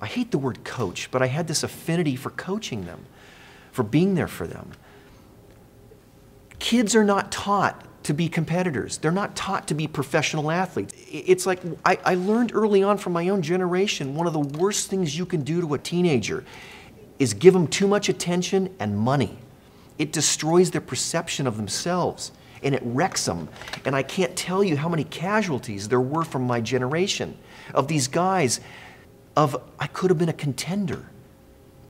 I hate the word coach, but I had this affinity for coaching them, for being there for them. Kids are not taught to be competitors. They're not taught to be professional athletes. It's like I, I, learned early on from my own generation one of the worst things you can do to a teenager is give them too much attention and money. It destroys their perception of themselves and it wrecks them. And I can't tell you how many casualties there were from my generation of these guys of I could have been a contender.